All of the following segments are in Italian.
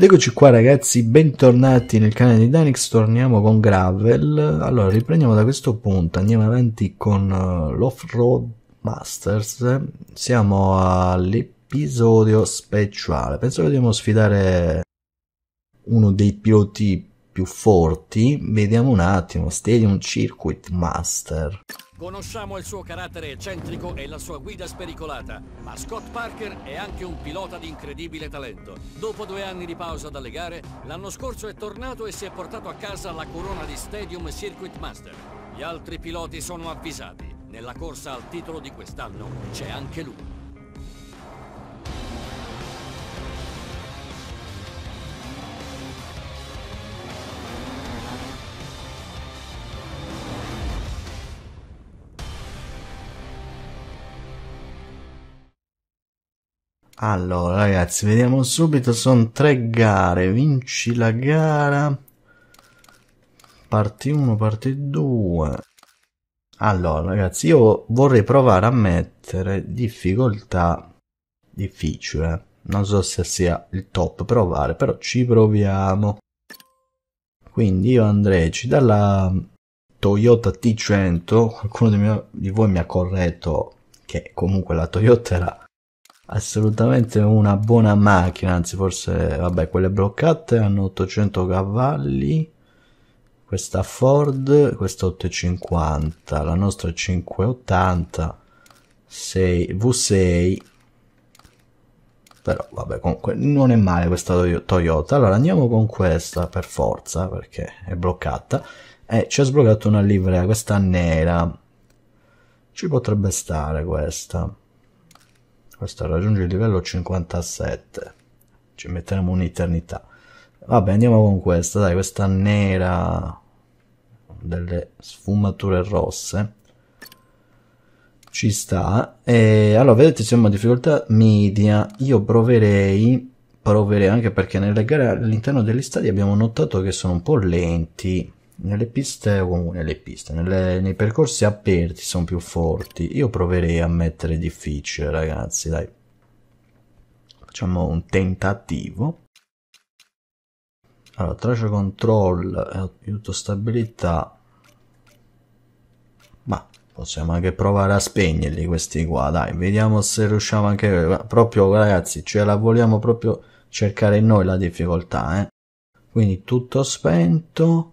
Ed eccoci qua ragazzi, bentornati nel canale di Danix, torniamo con Gravel. Allora, riprendiamo da questo punto, andiamo avanti con uh, l'Off-Road Masters. Siamo all'episodio speciale. Penso che dobbiamo sfidare uno dei piloti più forti. Vediamo un attimo, Stadium Circuit Master. Conosciamo il suo carattere eccentrico e la sua guida spericolata, ma Scott Parker è anche un pilota di incredibile talento. Dopo due anni di pausa dalle gare, l'anno scorso è tornato e si è portato a casa la corona di Stadium Circuit Master. Gli altri piloti sono avvisati. Nella corsa al titolo di quest'anno c'è anche lui. Allora ragazzi, vediamo subito, sono tre gare, vinci la gara, parti 1, parti 2. Allora ragazzi, io vorrei provare a mettere difficoltà difficile, non so se sia il top provare, però ci proviamo. Quindi io andrei dalla Toyota T100, qualcuno di, mio, di voi mi ha corretto che comunque la Toyota era assolutamente una buona macchina, anzi forse, vabbè, quelle bloccate hanno 800 cavalli, questa Ford, questa 850, la nostra è 580, 6, V6, però vabbè comunque non è male questa Toyota, allora andiamo con questa per forza perché è bloccata. E ci ha sbloccato una livrea, questa nera, ci potrebbe stare questa questo raggiunge il livello 57 ci metteremo un'eternità. Vabbè andiamo con questa dai questa nera delle sfumature rosse. Ci sta. E allora vedete siamo a difficoltà media. Io proverei proverei anche perché nelle gare all'interno degli stadi abbiamo notato che sono un po' lenti nelle piste o nelle piste nelle, nei percorsi aperti sono più forti. Io proverei a mettere difficile ragazzi dai. Facciamo un tentativo. Allora tracio control aiuto stabilità. Ma possiamo anche provare a spegnerli questi qua dai. Vediamo se riusciamo anche proprio ragazzi ce la vogliamo proprio cercare noi la difficoltà eh. Quindi tutto spento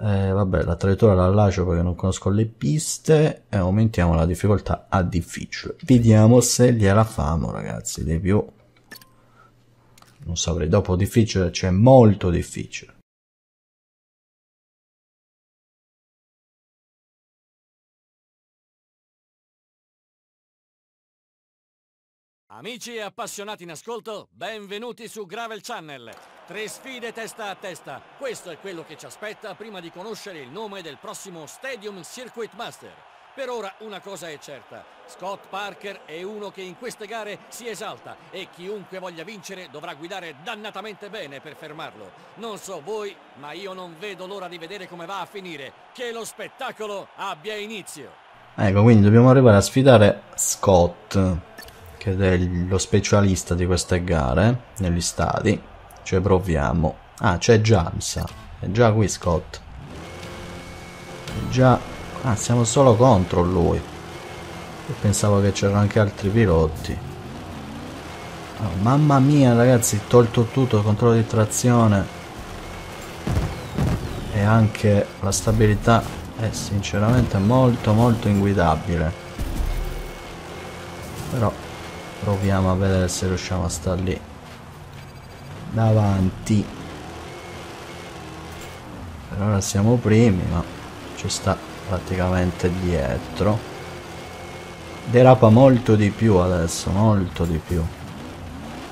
eh, vabbè la traiettoria la lascio perché non conosco le piste. E aumentiamo la difficoltà a difficile. Vediamo se gliela famo ragazzi di più. Non saprei. Dopo difficile c'è molto difficile Amici e appassionati in ascolto, benvenuti su Gravel Channel. Tre sfide testa a testa. Questo è quello che ci aspetta prima di conoscere il nome del prossimo Stadium Circuit Master. Per ora una cosa è certa, Scott Parker è uno che in queste gare si esalta e chiunque voglia vincere dovrà guidare dannatamente bene per fermarlo. Non so voi, ma io non vedo l'ora di vedere come va a finire. Che lo spettacolo abbia inizio. Ecco, quindi dobbiamo arrivare a sfidare Scott che è lo specialista di queste gare negli stadi. Ci proviamo. Ah c'è già mi sa è già qui Scott. È già ah siamo solo contro lui. Io pensavo che c'erano anche altri piloti. Oh, mamma mia ragazzi tolto tutto controllo di trazione. E anche la stabilità è sinceramente molto molto inguidabile. Però proviamo a vedere se riusciamo a star lì. Davanti. Per ora siamo primi ma ci sta praticamente dietro. Derapa molto di più adesso molto di più.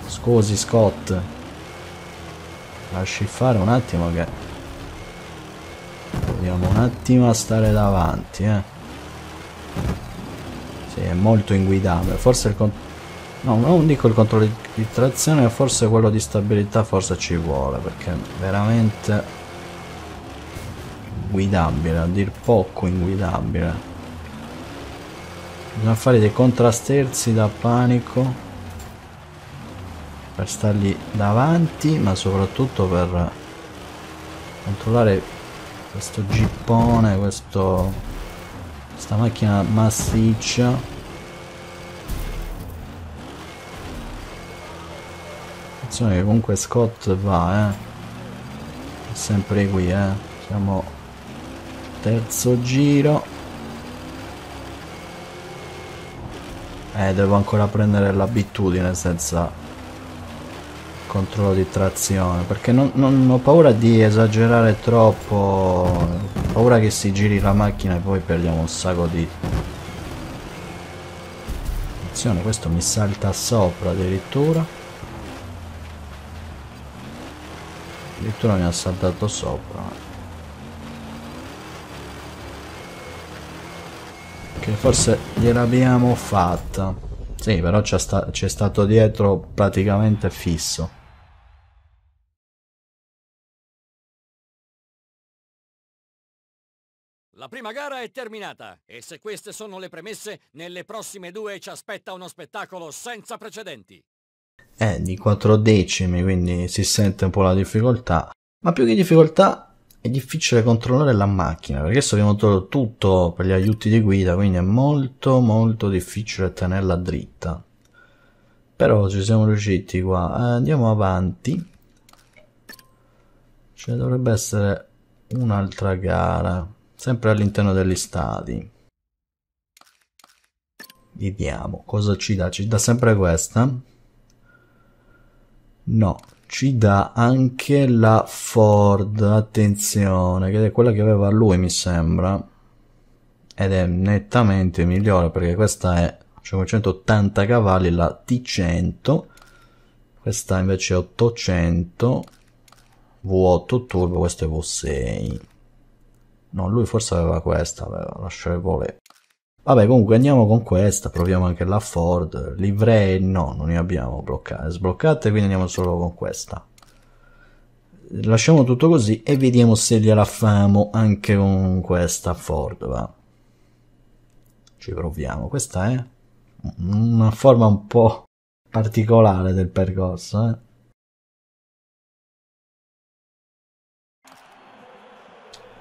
Scusi Scott. Lasci fare un attimo che proviamo un attimo a stare davanti eh. Sì, è molto inguidabile. Forse il controllo No, non dico il controllo di trazione, forse quello di stabilità forse ci vuole, perché è veramente guidabile, a dir poco inguidabile. Bisogna fare dei contrasterzi da panico. per stargli davanti ma soprattutto per controllare questo gippone questo questa macchina massiccia attenzione che comunque Scott va eh. Sempre qui eh. Siamo terzo giro. Eh, devo ancora prendere l'abitudine senza controllo di trazione perché non, non, ho paura di esagerare troppo. Ho paura che si giri la macchina e poi perdiamo un sacco di attenzione questo mi salta sopra addirittura addirittura mi ha saltato sopra che forse gliel'abbiamo fatta. Sì, però c'è, sta stato dietro praticamente fisso. La prima gara è terminata e se queste sono le premesse, nelle prossime due ci aspetta uno spettacolo senza precedenti. Eh, di 4 decimi, quindi si sente un po' la difficoltà. Ma più che difficoltà è difficile controllare la macchina perché adesso abbiamo tolto tutto per gli aiuti di guida quindi è molto molto difficile tenerla dritta. Però ci siamo riusciti qua. Eh, andiamo avanti. Ce ne dovrebbe essere un'altra gara sempre all'interno degli stadi. Vediamo cosa ci dà? Ci dà sempre questa no ci dà anche la Ford, attenzione, che è quella che aveva lui mi sembra, ed è nettamente migliore perché questa è 580 cavalli, la T100, questa invece è 800, V8 turbo, questa è V6. No, lui forse aveva questa, aveva lasciare volere. Vabbè, comunque andiamo con questa, proviamo anche la Ford. Livrei no, non ne abbiamo bloccate, sbloccate, quindi andiamo solo con questa. Lasciamo tutto così e vediamo se gliela famo anche con questa Ford, va. Ci proviamo. Questa è una forma un po' particolare del percorso, eh.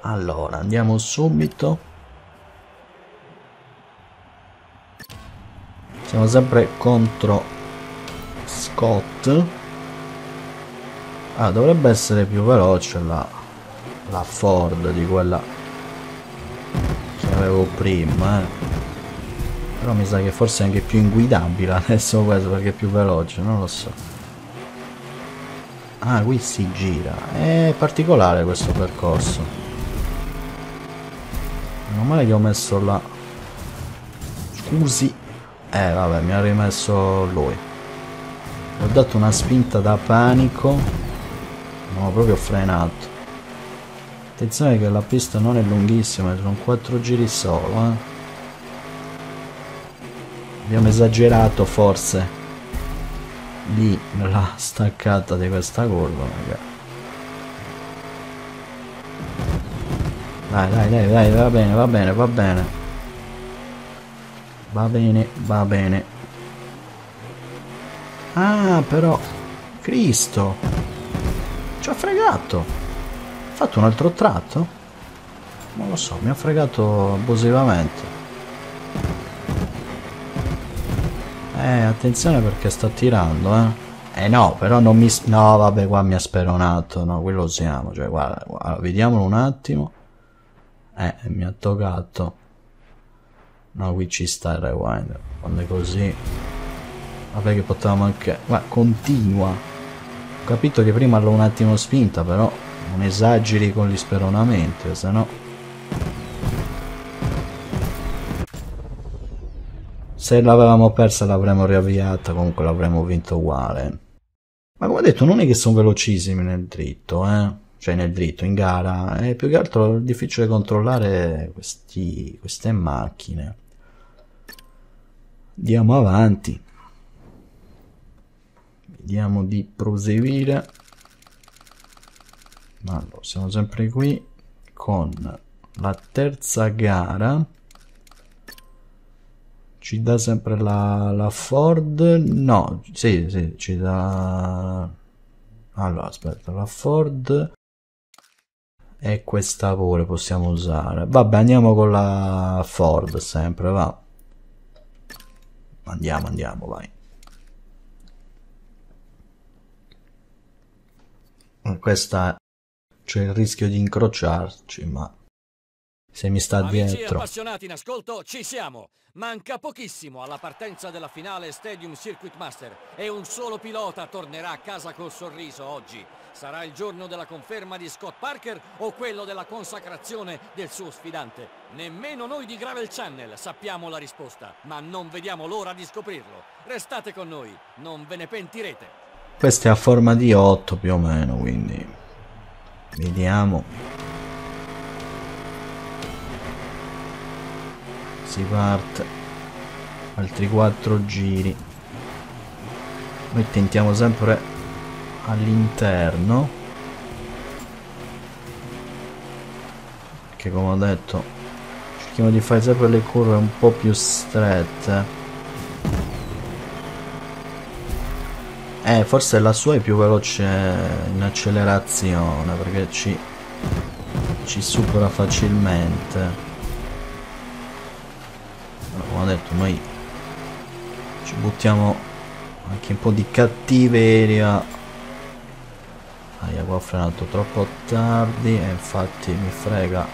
Allora, andiamo subito siamo sempre contro Scott. Ah dovrebbe essere più veloce la, la Ford di quella che avevo prima eh. però mi sa che forse è anche più inguidabile adesso questo perché è più veloce non lo so. Ah qui si gira. È particolare questo percorso. Non male che ho messo la scusi eh vabbè mi ha rimesso lui. Ho dato una spinta da panico non ho proprio frenato. Attenzione che la pista non è lunghissima sono 4 giri solo eh. abbiamo esagerato forse lì nella staccata di questa curva dai dai dai dai va bene va bene va bene Va bene, va bene. Ah, però... Cristo! Ci ha fregato! Ha fatto un altro tratto? Non lo so, mi ha fregato abusivamente. Eh, attenzione perché sta tirando, eh. Eh no, però non mi... No, vabbè, qua mi ha speronato. No, quello siamo. Cioè, guarda, guarda vediamolo un attimo. Eh, mi ha toccato. No, qui ci sta il rewind. Quando è così... Vabbè che potevamo anche... Ma continua. Ho capito che prima l'ho un attimo spinta, però non esageri con gli speronamenti, se no... Se l'avevamo persa l'avremmo riavviata, comunque l'avremmo vinto uguale. Ma come detto, non è che sono velocissimi nel dritto, eh? Cioè nel dritto, in gara. È più che altro difficile controllare questi, queste macchine. Andiamo avanti. Vediamo di proseguire. Allora, siamo sempre qui con la terza gara. ci dà sempre la, la Ford no sì sì ci dà allora aspetta la Ford e questa pure possiamo usare vabbè andiamo con la Ford sempre va andiamo andiamo vai. Questa c'è il rischio di incrociarci ma se mi sta Amici dietro appassionati in ascolto, ci siamo! Manca pochissimo alla partenza della finale Stadium Circuit Master e un solo pilota tornerà a casa col sorriso oggi. Sarà il giorno della conferma di Scott Parker o quello della consacrazione del suo sfidante? Nemmeno noi di Gravel Channel sappiamo la risposta, ma non vediamo l'ora di scoprirlo. Restate con noi, non ve ne pentirete. questa è a forma di 8 più o meno quindi vediamo si parte. Altri 4 giri. Noi tentiamo sempre all'interno. Perché come ho detto cerchiamo di fare sempre le curve un po' più strette. Eh forse la sua è più veloce in accelerazione perché ci ci supera facilmente come detto noi ci buttiamo anche un po' di cattiveria. Aia qua ho frenato troppo tardi e infatti mi frega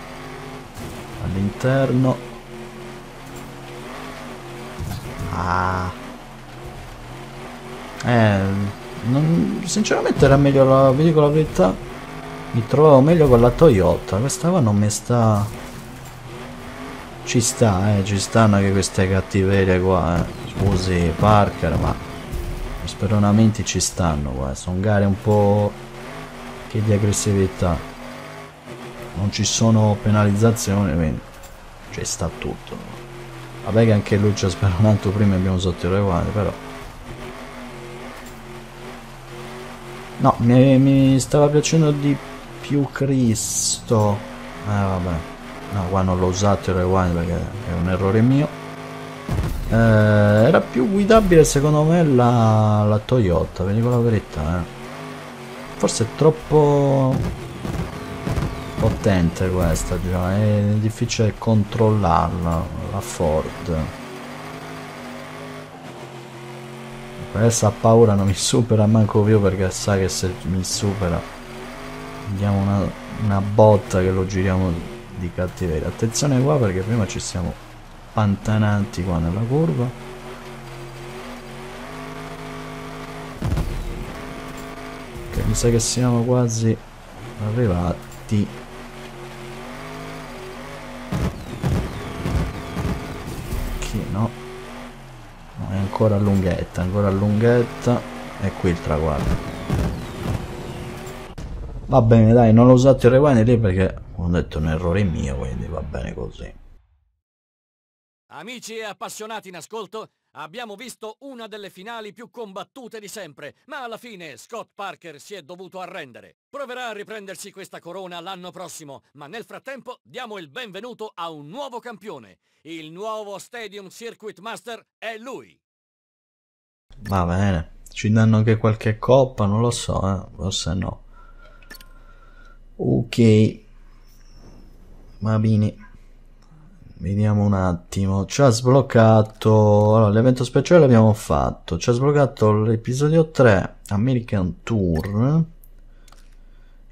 all'interno. Ah. Eh non, sinceramente era meglio la vi dico la verità mi trovavo meglio con la Toyota questa qua non mi sta ci sta, eh, ci stanno anche queste cattiverie qua, eh. Scusi Parker, ma gli speronamenti ci stanno qua, sono gare un po' che di aggressività. Non ci sono penalizzazioni, quindi ci sta tutto. Vabbè che anche lui ci ha speronato prima e abbiamo sotto i reguardi, però. No, mi, mi stava piacendo di più Cristo. Eh vabbè no qua non l'ho usato il rewind perché è un errore mio. Eh, era più guidabile secondo me la, la Toyota dico la verità eh. forse è troppo potente questa già. È difficile controllarla la Ford. Questa ha paura non mi supera manco più perché sa che se mi supera. Diamo una, una botta che lo giriamo di cattiveria. Attenzione qua perché prima ci siamo pantanati qua nella curva. Ok mi sa che siamo quasi arrivati. Ok no? No è ancora lunghetta ancora lunghetta. E qui il traguardo. Va bene, dai, non l'ho usato il rewind lì perché ho detto un errore mio, quindi va bene così. Amici e appassionati in ascolto, abbiamo visto una delle finali più combattute di sempre, ma alla fine Scott Parker si è dovuto arrendere. Proverà a riprendersi questa corona l'anno prossimo, ma nel frattempo diamo il benvenuto a un nuovo campione. Il nuovo Stadium Circuit Master è lui. Va bene, ci danno anche qualche coppa, non lo so, eh, forse no. Ok, va bene. Vediamo un attimo. Ci ha sbloccato. Allora, l'evento speciale l'abbiamo fatto. Ci ha sbloccato l'episodio 3 American Tour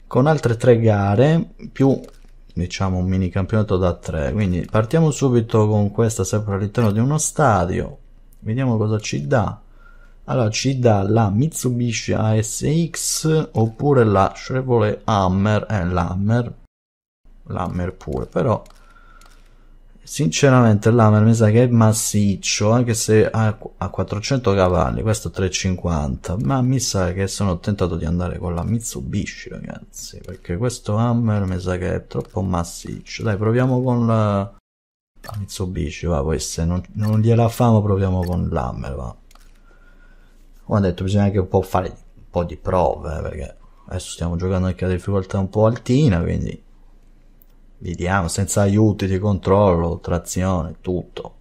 con altre tre gare più diciamo un mini campionato da 3 quindi partiamo subito con questa sempre all'interno di uno stadio vediamo cosa ci dà allora ci dà la Mitsubishi ASX oppure la Chevrolet Hammer eh, l'Hammer l'Hammer pure però sinceramente l'Hammer mi sa che è massiccio anche se ha, ha 400 cavalli questo 350 ma mi sa che sono tentato di andare con la Mitsubishi ragazzi perché questo Hammer mi sa che è troppo massiccio. Dai proviamo con la, la Mitsubishi va poi se non, non gliela famo proviamo con l'Hammer va. Come ho detto bisogna anche un po' fare un po' di prove eh, perché adesso stiamo giocando anche a difficoltà un po' altina quindi vediamo senza aiuti di controllo trazione tutto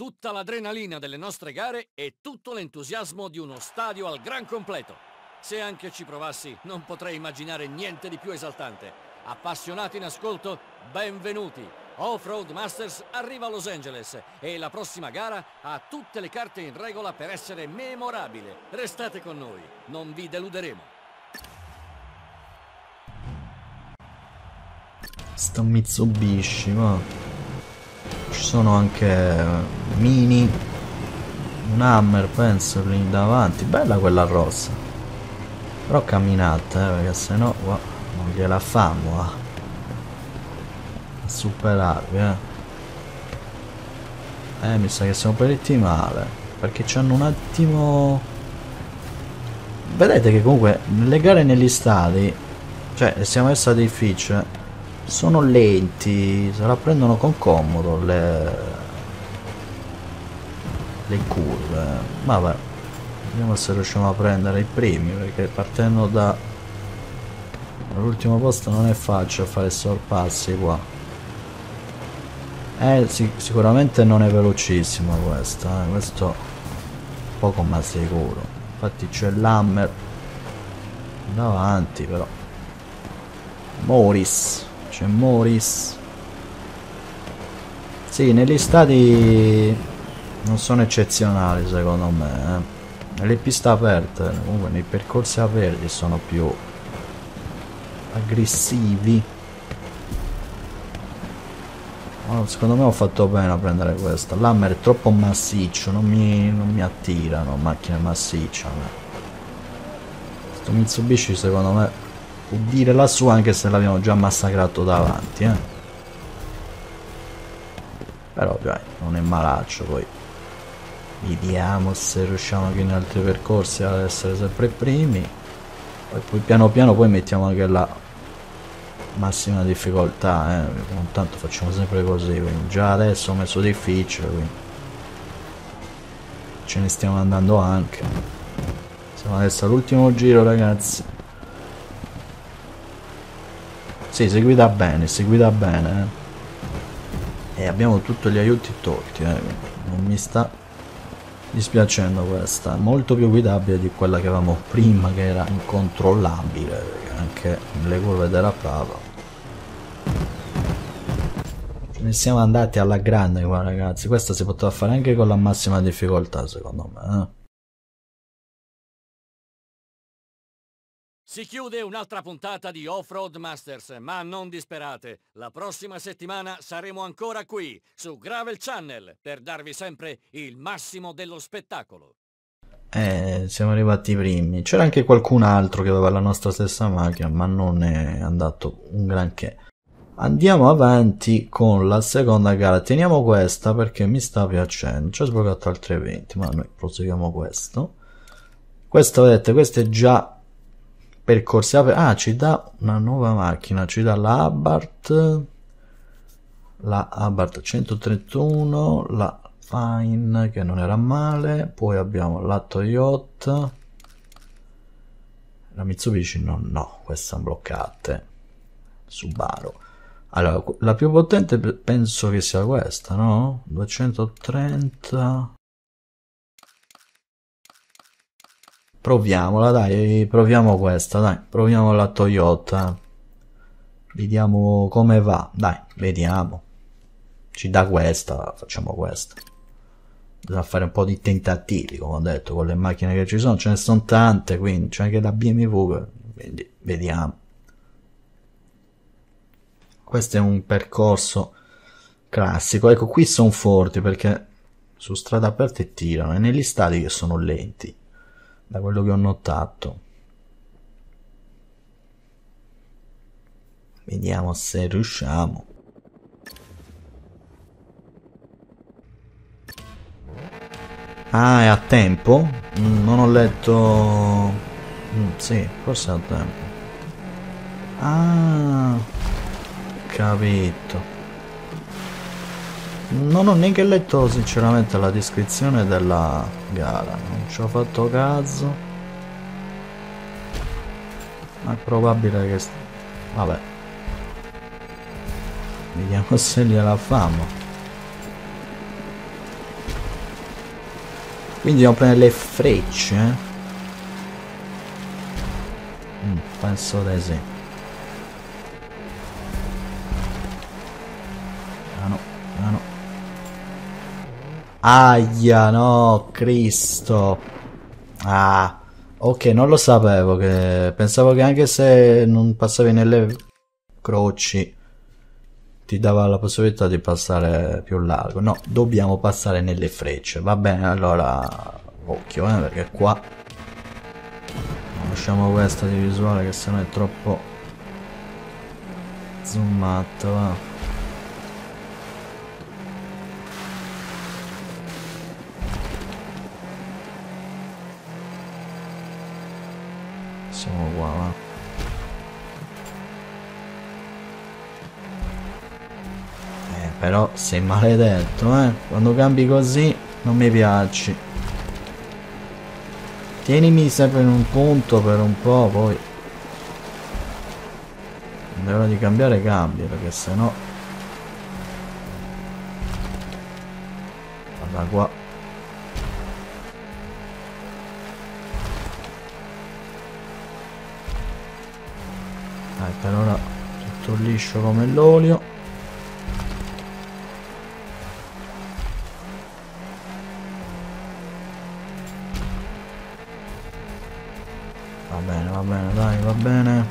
tutta l'adrenalina delle nostre gare e tutto l'entusiasmo di uno stadio al gran completo. Se anche ci provassi, non potrei immaginare niente di più esaltante. Appassionati in ascolto, benvenuti. Off-Road Masters arriva a Los Angeles e la prossima gara ha tutte le carte in regola per essere memorabile. Restate con noi, non vi deluderemo. Sta Mitsubishi, ma ci sono anche mini un hammer penso lì davanti. Bella quella rossa. Però camminate eh, perché sennò qua non gliela famo a superarvi eh. Eh mi sa che siamo pariti male perché c'hanno un attimo vedete che comunque le gare negli stadi cioè siamo messi di difficile sono lenti, se la prendono con comodo le, le curve. Vabbè, vediamo se riusciamo a prendere i primi, perché partendo da l'ultimo posto non è facile fare sorpassi qua. Eh, sì, sicuramente non è velocissimo questo, eh. questo poco ma sicuro. Infatti c'è l'hammer davanti però. Morris c'è Morris. Sì, negli stadi non sono eccezionali secondo me. Eh. Nelle piste aperte, comunque nei percorsi aperti sono più aggressivi. Oh, secondo me ho fatto bene a prendere questa. L'hammer è troppo massiccio, non mi, non mi attirano macchine massicce. Questo Mitsubishi secondo me può dire la sua anche se l'abbiamo già massacrato davanti eh. però dai non è malaccio poi vediamo se riusciamo anche in altri percorsi ad essere sempre primi poi, poi piano piano poi mettiamo anche la massima difficoltà eh. tanto facciamo sempre così quindi già adesso ho messo difficile quindi ce ne stiamo andando anche siamo adesso all'ultimo giro ragazzi sì, si guida bene, si guida bene. Eh. E abbiamo tutti gli aiuti tolti, eh. Non mi sta dispiacendo questa. Molto più guidabile di quella che avevamo prima, che era incontrollabile. Anche le curve derapava. Ce ne siamo andati alla grande qua, ragazzi. Questa si poteva fare anche con la massima difficoltà, secondo me, eh. Si chiude un'altra puntata di Off-Road Masters, ma non disperate. La prossima settimana saremo ancora qui, su Gravel Channel, per darvi sempre il massimo dello spettacolo. Eh, siamo arrivati primi. C'era anche qualcun altro che aveva la nostra stessa macchina, ma non è andato un granché. Andiamo avanti con la seconda gara. Teniamo questa perché mi sta piacendo. Ci ho sbloccato altri eventi, ma noi proseguiamo questo. Questo, vedete, questo è già percorsi. Ah ci dà una nuova macchina ci dà la Abarth la Abarth 131 la Fine che non era male poi abbiamo la Toyota la Mitsubishi no, no queste sono bloccate. Subaru. Allora la più potente penso che sia questa no? 230 Proviamola, dai, proviamo questa, dai, proviamo la Toyota. Vediamo come va, dai, vediamo. Ci dà questa, facciamo questa. Bisogna fare un po' di tentativi, come ho detto, con le macchine che ci sono, ce ne sono tante, quindi c'è anche la BMW, quindi vediamo. Questo è un percorso classico, ecco qui sono forti perché su strada aperta tirano e negli stadi che sono lenti da quello che ho notato. Vediamo se riusciamo. Ah, è a tempo? Mm, non ho letto... Mm, sì, forse è a tempo. Ah, capito. Non ho neanche letto sinceramente la descrizione della gara, non ci ho fatto caso. Ma è probabile che... Vabbè. Vediamo se gliela famo. Quindi dobbiamo prendere le frecce. Mm, penso di sì. Aia, no, Cristo. Ah. Ok, non lo sapevo che... Pensavo che anche se non passavi nelle croci ti dava la possibilità di passare più largo. No, dobbiamo passare nelle frecce. Va bene, allora... Occhio, eh, perché qua... Lasciamo questa di visuale che se no è troppo... Zoomato, va. Siamo qua, va. Eh, però sei maledetto, eh. Quando cambi così non mi piaci. Tienimi sempre in un punto per un po', poi... Non è di cambiare cambio, perché sennò... Guarda qua. Per ora tutto liscio come l'olio. Va bene, va bene, dai, va bene.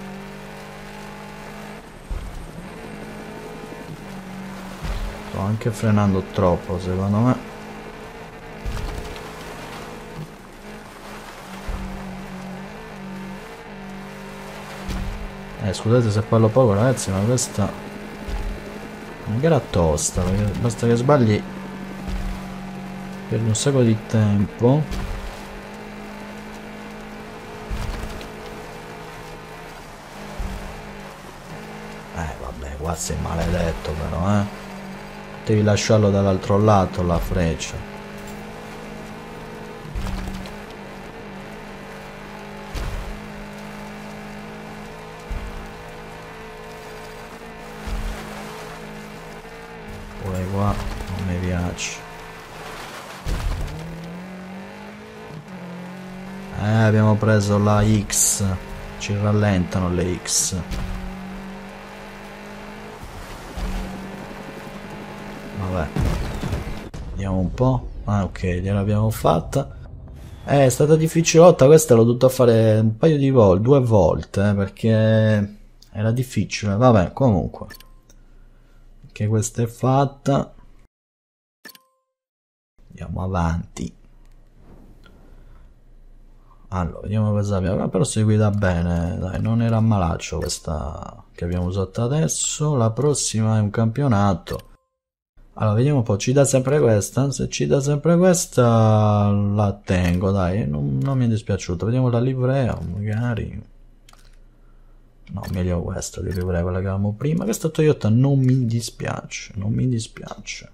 Sto anche frenando troppo, secondo me. Eh, scusate se parlo poco ragazzi, ma questa... è Una gara tosta, basta che sbagli... Perdi un sacco di tempo. Eh, vabbè, qua sei maledetto però, eh. Devi lasciarlo dall'altro lato la freccia. Abbiamo preso la X. Ci rallentano le X. Vabbè. Vediamo un po'. Ah, ok, gliel'abbiamo fatta. Eh, è stata difficilotta, questa l'ho dovuta fare un paio di volte, due volte, eh, perché era difficile. Vabbè, comunque. Che questa è fatta. Andiamo avanti. Allora, vediamo cosa abbiamo. Però seguita bene, dai, non era malaccio questa che abbiamo usato adesso. La prossima è un campionato. Allora, vediamo un po', ci dà sempre questa? Se ci dà sempre questa, la tengo, dai, non, non mi è dispiaciuto. Vediamo la livrea, magari. No, meglio questa di livrea, quella che avevamo prima. Questa Toyota non mi dispiace, non mi dispiace.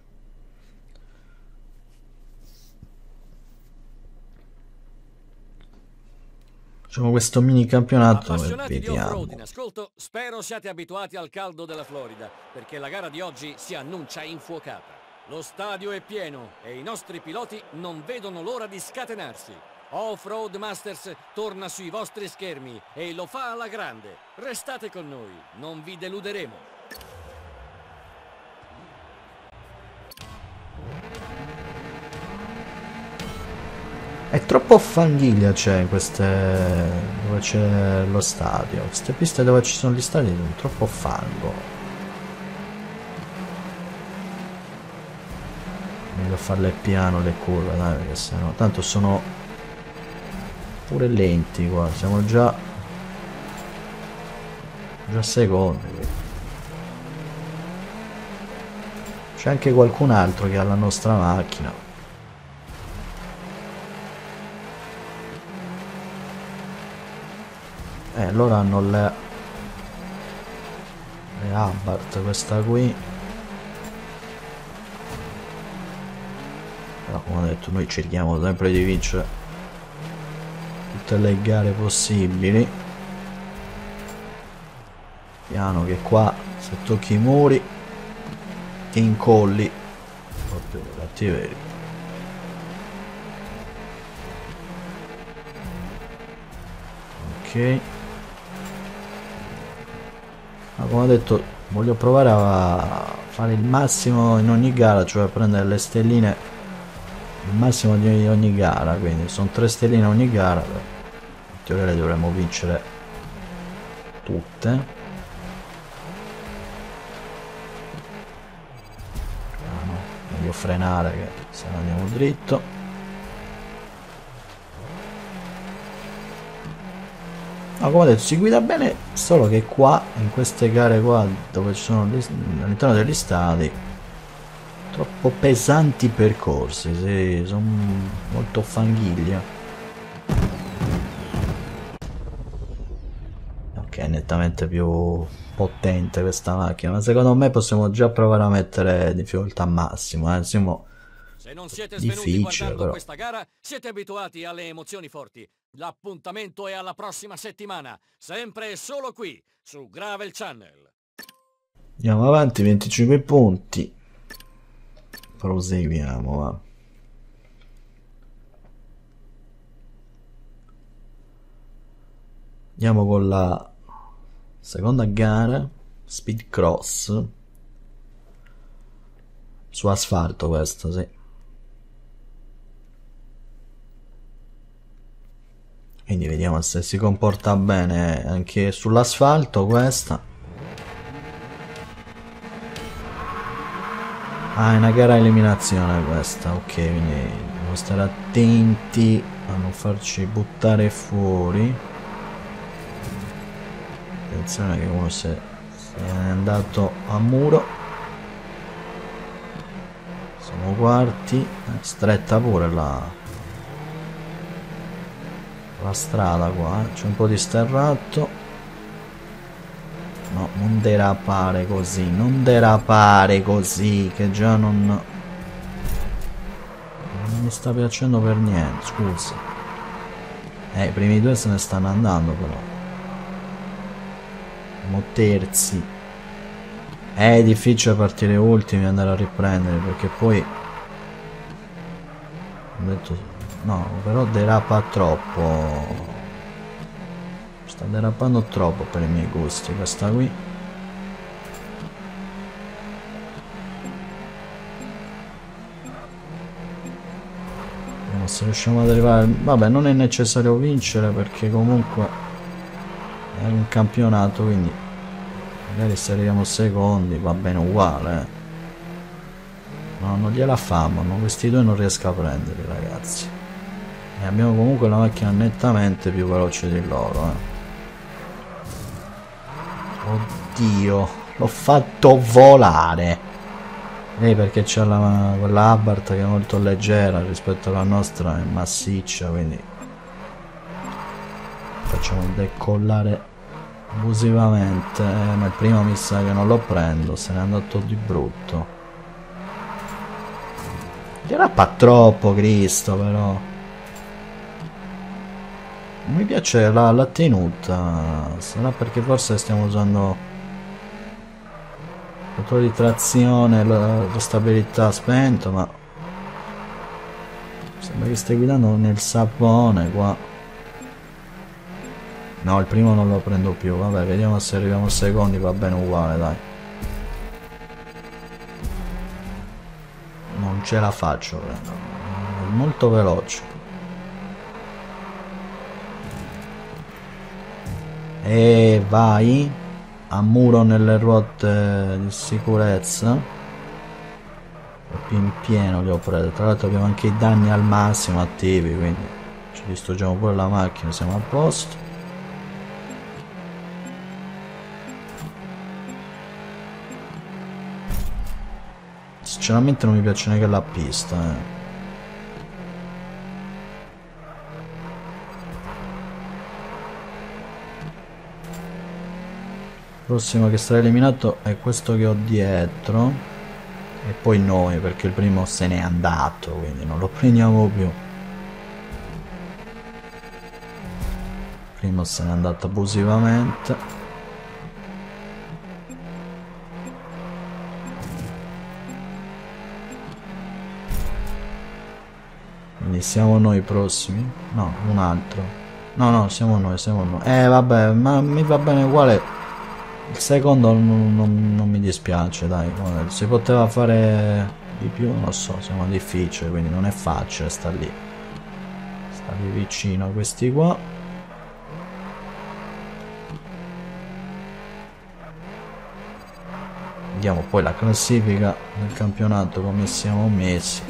Facciamo questo mini campionato e vediamo. in ascolto, spero siate abituati al caldo della Florida, perché la gara di oggi si annuncia infuocata. Lo stadio è pieno e i nostri piloti non vedono l'ora di scatenarsi. Off-Road Masters torna sui vostri schermi e lo fa alla grande. Restate con noi, non vi deluderemo. È troppo fanghiglia c'è in queste dove c'è lo stadio. Queste piste dove ci sono gli stadi sono troppo fango. Meglio farle piano le curve, dai, perché sennò. Tanto sono pure lenti qua. Siamo già. già secondi. C'è anche qualcun altro che ha la nostra macchina. eh, loro hanno le le Abbart questa qui. Però come ho detto noi cerchiamo sempre di vincere tutte le gare possibili. Piano che qua se tocchi i muri ti incolli. Proprio cattiveria ok ma come ho detto voglio provare a fare il massimo in ogni gara cioè prendere le stelline il massimo di ogni gara quindi sono tre stelline ogni gara in teoria le dovremmo vincere tutte. Ah no, meglio frenare che se no andiamo dritto No, come ho detto, si guida bene, solo che qua, in queste gare qua, dove ci sono all'interno degli stadi, troppo pesanti percorsi, sì, sono molto fanghiglia. Ok, nettamente più potente questa macchina, ma secondo me possiamo già provare a mettere difficoltà massimo, eh, siamo se non siete svenuti guardando però. questa gara, siete abituati alle emozioni forti. L'appuntamento è alla prossima settimana, sempre e solo qui, su Gravel Channel. Andiamo avanti, 25 punti. Proseguiamo, va. Andiamo con la seconda gara, Speed Cross. Su asfalto questo, sì. Quindi vediamo se si comporta bene anche sull'asfalto questa. Ah è una gara eliminazione questa ok quindi dobbiamo stare attenti a non farci buttare fuori. Attenzione che uno se, se è andato a muro. Siamo quarti stretta pure la la strada qua eh. c'è un po' di sterrato. No non derapare così non derapare così che già non non mi sta piacendo per niente scusa. Eh i primi due se ne stanno andando però. Siamo terzi. È difficile partire ultimi e andare a riprendere perché poi ho detto No, però derapa troppo. Sta derapando troppo per i miei gusti questa qui. Vediamo se riusciamo ad arrivare... Vabbè, non è necessario vincere perché comunque è un campionato, quindi magari se arriviamo secondi va bene uguale. Eh. No, non gliela famo, questi due non riesco a prenderli ragazzi e abbiamo comunque la macchina nettamente più veloce di loro eh. oddio l'ho fatto volare. Ehi perché c'è la, quella Abarth che è molto leggera rispetto alla nostra è massiccia quindi facciamo decollare abusivamente eh, ma il primo mi sa che non lo prendo se n'è andato di brutto. Era troppo Cristo però mi piace la, la tenuta sarà perché forse stiamo usando il controllo di trazione la, la stabilità spento ma sembra che stai guidando nel sapone qua. No il primo non lo prendo più vabbè vediamo se arriviamo secondi va bene uguale dai. Non ce la faccio è molto veloce e vai a muro nelle ruote di sicurezza. Più in pieno li ho presi tra l'altro abbiamo anche i danni al massimo attivi quindi ci distruggiamo pure la macchina siamo a posto. Sinceramente non mi piace neanche la pista eh. Prossimo che sarà eliminato è questo che ho dietro e poi noi perché il primo se n'è andato quindi non lo prendiamo più il primo se n'è andato abusivamente quindi siamo noi prossimi no un altro No, no, siamo noi, siamo noi. Eh, vabbè, ma mi va bene uguale. Il secondo non, non, non mi dispiace, dai. Si poteva fare di più, non lo so, siamo difficili, quindi non è facile sta lì. Sta lì vicino a questi qua. Vediamo poi la classifica del campionato come siamo messi.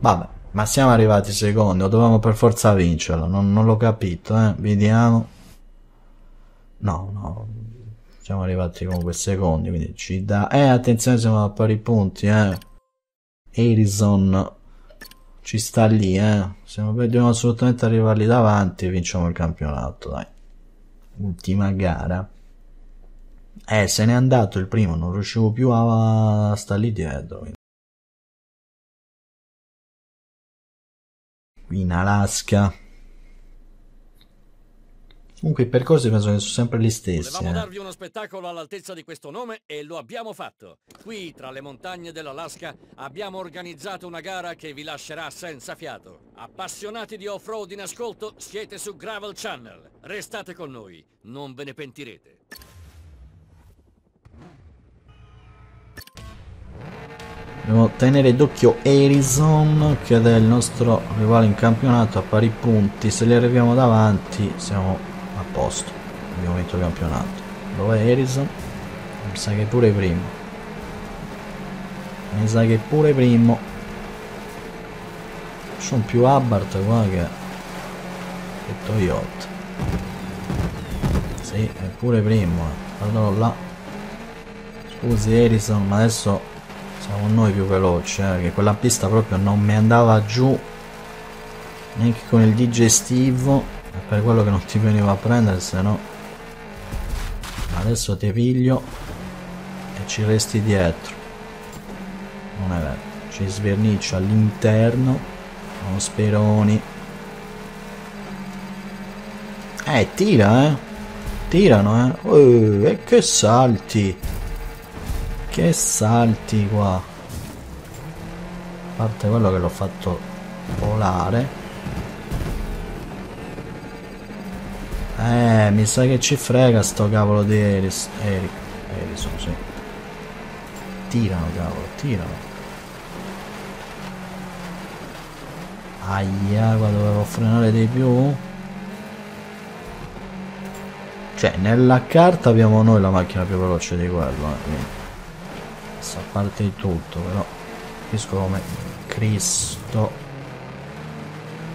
Vabbè. Ma siamo arrivati secondi, o dovevamo per forza vincerlo, non, non l'ho capito, eh. Vediamo. No, no. Siamo arrivati comunque secondi, quindi ci dà... Eh, attenzione, siamo a pari punti, eh. Harrison ci sta lì, eh. Siamo, dobbiamo assolutamente arrivarli davanti e vinciamo il campionato, dai. Ultima gara. Eh, se n'è andato il primo, non riuscivo più a stare lì dietro. In Alaska. Comunque i percorsi penso che sono sempre gli stessi. Volevamo eh. darvi uno spettacolo all'altezza di questo nome e lo abbiamo fatto. Qui, tra le montagne dell'Alaska, abbiamo organizzato una gara che vi lascerà senza fiato. Appassionati di off-road in ascolto, siete su Gravel Channel. Restate con noi, non ve ne pentirete. Dobbiamo tenere d'occhio Harrison che è il nostro rivale in campionato a pari punti. Se li arriviamo davanti siamo a posto. Abbiamo vinto il campionato. Dov'è Harrison? Mi sa che pure primo. Mi sa che pure primo. Sono più Abarth qua che, che Toyota. Sì, è pure primo. Guardalo là. Scusi Harrison, ma adesso siamo noi più veloci, eh, che quella pista proprio non mi andava giù neanche con il digestivo, è per quello che non ti veniva a prendere, se no adesso ti piglio e ci resti dietro. Non è vero, ci sverniccio all'interno, con speroni. Eh, tira, eh. Tirano, eh. Oh, e che salti. Che salti qua. A parte quello che l'ho fatto volare. Eh, mi sa che ci frega sto cavolo di Eris. Eric. Erison, sì. Tirano, cavolo, tirano. Aia, qua dovevo frenare di più. Cioè, nella carta abbiamo noi la macchina più veloce di quello, eh, a parte di tutto però capisco come Cristo.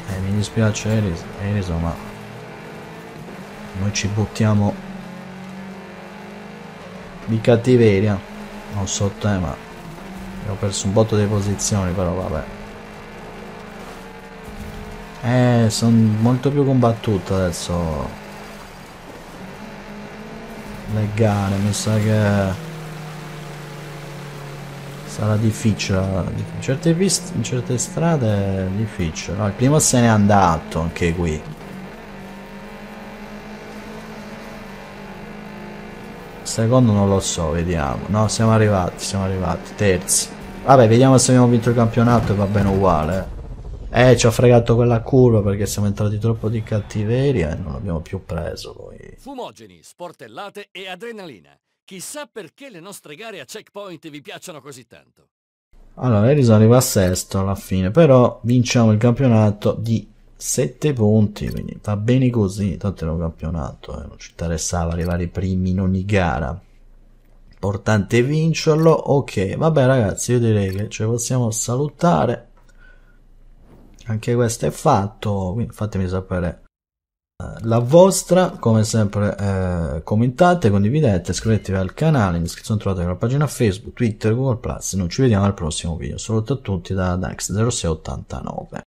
Eh, mi dispiace Eris, Eriso ma noi ci buttiamo di cattiveria. Non so te ma ho perso un botto di posizioni però vabbè. Eh sono molto più combattuto adesso. Le gare mi sa che sarà difficile in certe, piste, in certe strade è difficile. No, il primo se n'è andato anche qui. Secondo non lo so vediamo. No siamo arrivati siamo arrivati terzi. Vabbè vediamo se abbiamo vinto il campionato e va bene uguale eh. Ci ha fregato quella curva perché siamo entrati troppo di cattiveria e non l'abbiamo più preso poi fumogeni sportellate e adrenalina Chissà perché le nostre gare a checkpoint vi piacciono così tanto. Allora, Harrison arriva a sesto alla fine, però vinciamo il campionato di 7 punti, quindi va bene così, tanto era un campionato, eh, non ci interessava arrivare i primi in ogni gara. Importante vincerlo, ok, vabbè ragazzi, io direi che ci possiamo salutare. Anche questo è fatto, quindi fatemi sapere la vostra come sempre eh, commentate condividete iscrivetevi al canale in descrizione trovate la pagina facebook twitter google noi ci vediamo al prossimo video. Saluto a tutti da dax0689